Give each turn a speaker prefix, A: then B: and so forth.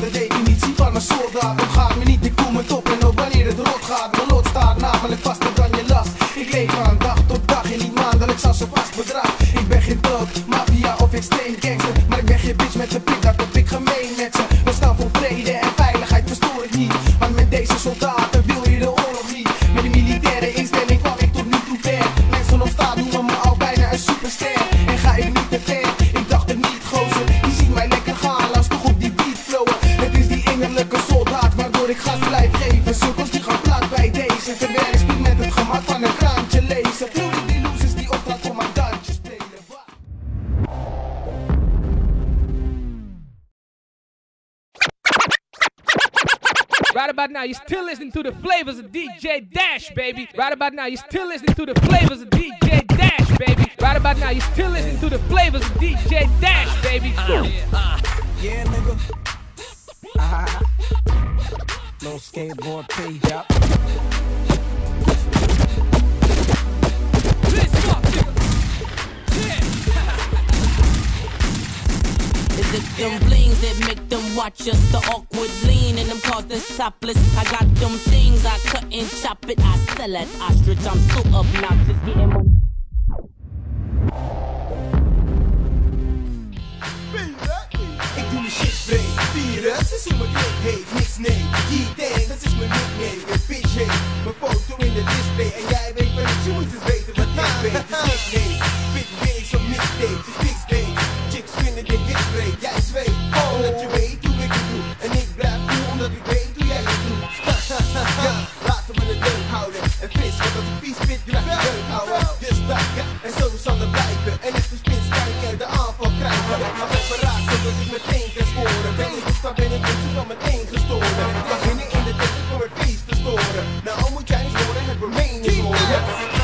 A: de definitie van een soldaat Omgaat me niet, ik voel me top en ook wanneer het rot gaat. De lot staat namelijk vaster dan je last. Ik leef aan dag tot dag en niet ik als zo vast bedrag. Ik ben geen dood, die plat bij deze met het gemak van een kraantje lezen die losers die?
B: Right about now, you're still listening to the flavors of DJ Dash, baby. Right about now, you're still listening to the flavors of DJ Dash, baby. Right about now, you're still listening to the flavors of DJ Dash, baby.
C: Skateboard P, yup.
D: Is it them blings that make them watch us? The awkward lean and them cars that's topless. I got them things I cut and chop it. I sell at ostrich. I'm so obnoxious, getting money.
E: Ik doe mijn shit breed, vieren, ze zien me dik heet, niks listening. He dance, that's just my nickname. It's BJ. My folks doing the display. And yeah, it ain't for the choices, just The time, this nickname. Big, big, some mistakes. Now all we got is what remain.